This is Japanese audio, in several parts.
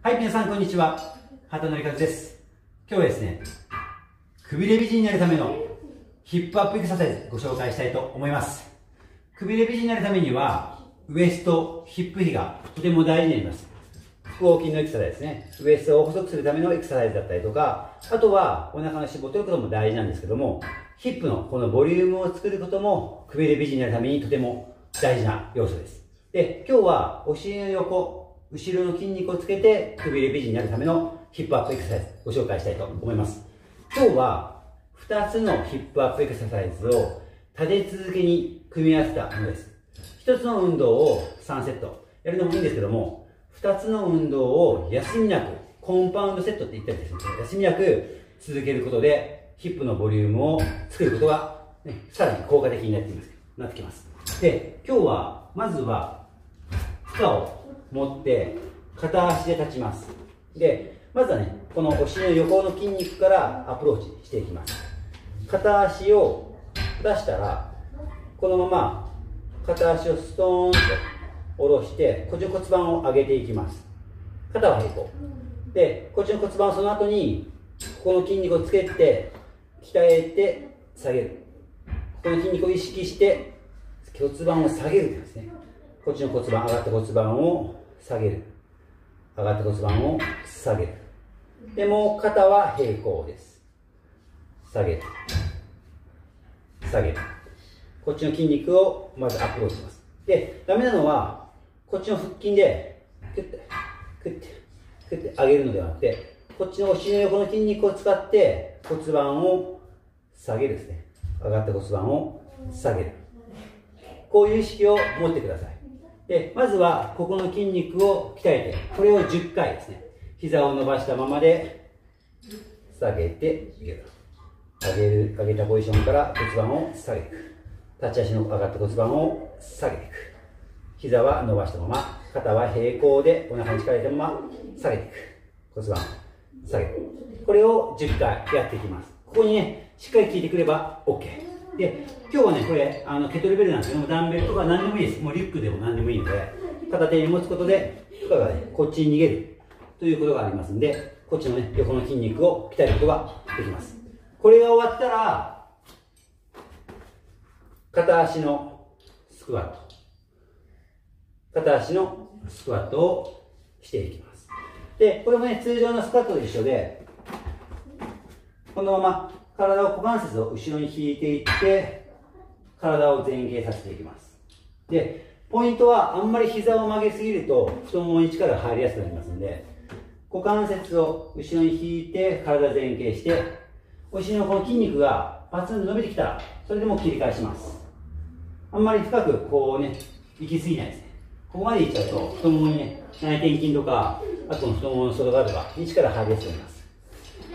はい、皆さんこんにちは。畑のりかずです。今日はですね、くびれ美人になるためのヒップアップエクササイズご紹介したいと思います。くびれ美人になるためには、ウエスト、ヒップ比がとても大事になります。腹横筋のエクササイズですね。ウエストを細くするためのエクササイズだったりとか、あとはお腹の脂肪を取ることも大事なんですけども、ヒップのこのボリュームを作ることもくびれ美人になるためにとても大事な要素です。で、今日はお尻の横、後ろの筋肉をつけて、くびれ美人になるためのヒップアップエクササイズご紹介したいと思います。今日は2つのヒップアップエクササイズを立て続けに組み合わせたものです。1つの運動を3セットやるのもいいんですけども、2つの運動を休みなく、コンパウンドセットって言ったりですね、休みなく続けることで、ヒップのボリュームを作ることが、ね、さらに効果的になってきます。なってきます。で、今日は、まずは、負荷を持って片足で立ちます。でまずはねこのお尻の横の筋肉からアプローチしていきます。片足を出したらこのまま片足をストーンと下ろしてこっちの骨盤を上げていきます。肩は平行。でこっちの骨盤をその後にここの筋肉をつけて鍛えて下げる。この筋肉を意識して骨盤を下げるんですね。こっちの骨盤上がった骨盤を下げる。上がった骨盤を下げる。でも肩は平行です。下げる。下げる。こっちの筋肉をまずアプローチします。でダメなのはこっちの腹筋でクッてクッてクッて上げるのではなくてこっちのお尻の横の筋肉を使って骨盤を下げるですね。上がった骨盤を下げる。こういう意識を持ってください。で、まずは、ここの筋肉を鍛えて、これを10回ですね。膝を伸ばしたままで、下げていける。上げる、上げたポジションから骨盤を下げていく。立ち足の上がった骨盤を下げていく。膝は伸ばしたまま、肩は平行でお腹に力入れたまま下げていく。骨盤、下げる。これを10回やっていきます。ここにね、しっかり効いてくれば OK。で、今日はね、これ、あの、ケトルベルなんですけど、ダンベルとか何でもいいです。もうリュックでも何でもいいので、片手に持つことで、負荷がね、こっちに逃げるということがありますんで、こっちのね、横の筋肉を鍛えることができます。これが終わったら、片足のスクワット。片足のスクワットをしていきます。で、これもね、通常のスクワットと一緒で、このまま体を股関節を後ろに引いていって、体を前傾させていきます。で、ポイントはあんまり膝を曲げすぎると太ももに力が入りやすくなりますので、股関節を後ろに引いて体前傾して、お尻のこの筋肉がパツンと伸びてきたら、それでも切り返します。あんまり深くこうね、行き過ぎないですね。ここまで行っちゃうと、太ももにね、内転筋とか、あとの太ももの外側とかに力入りやすくなります。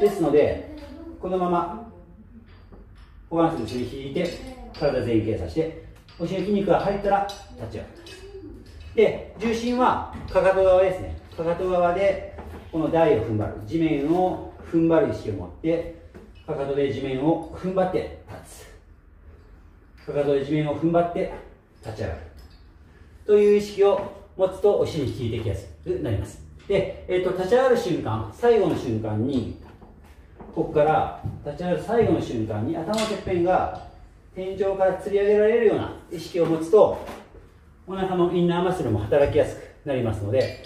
ですので、このまま股関節後ろに引いて体前傾させてお尻の筋肉が入ったら立ち上がるで重心はかかと側ですね。かかと側でこの台を踏ん張る地面を踏ん張る意識を持ってかかとで地面を踏ん張って立つ。かかとで地面を踏ん張って立ち上がる。という意識を持つとお尻に効いてきやすくなります。で、えー、と立ち上がる瞬間最後の瞬間にここから立ち上がる最後の瞬間に頭のてっぺんが天井から吊り上げられるような意識を持つとお腹のインナーマッスルも働きやすくなりますので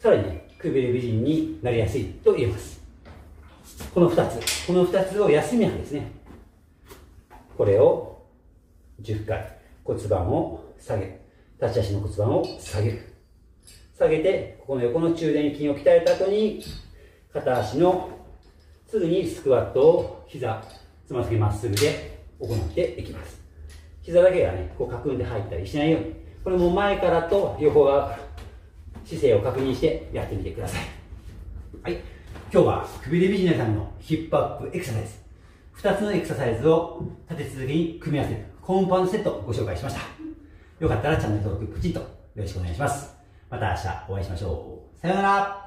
さらにねくびれ美人になりやすいと言えます。この2つこの2つを休みはですねこれを10回骨盤を下げ立ち足の骨盤を下げる。下げてここの横の中殿筋を鍛えた後に片足のすぐにスクワットを膝、つま先まっすぐで行っていきます。膝だけがね、こうかくんで入ったりしないように、これも前からと横側姿勢を確認してやってみてください。はい。今日はくびれビジネスさんのヒップアップエクササイズ。2つのエクササイズを立て続けに組み合わせるコンパウンドセットをご紹介しました。よかったらチャンネル登録プチッとよろしくお願いします。また明日お会いしましょう。さようなら。